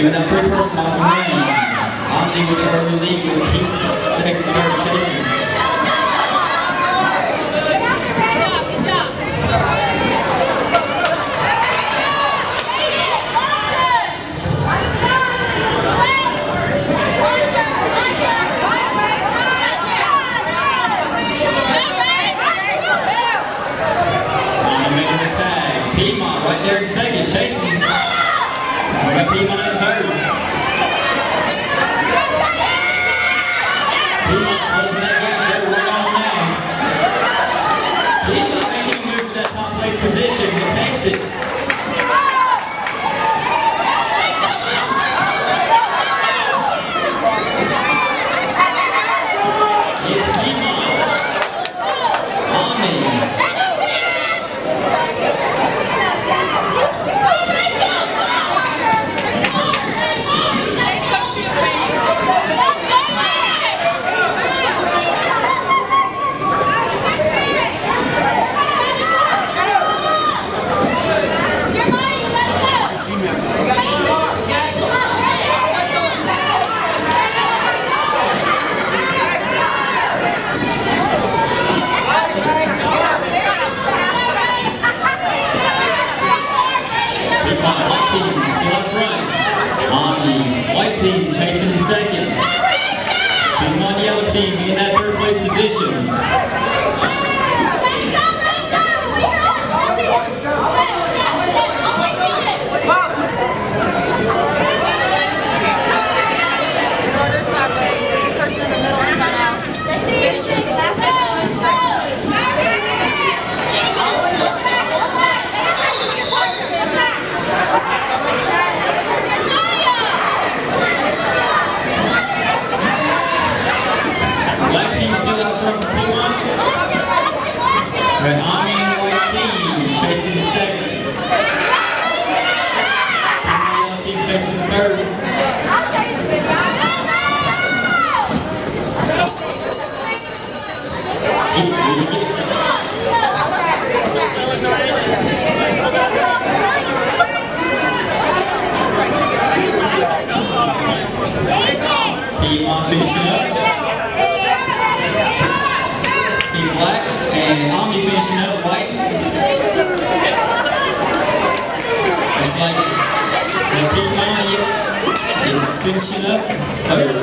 to an improved personal training. I'm leaving the with heat technical meditation. his position. finishing up. Team Black and Omni finishing up white. It's like the P9 finishing up third.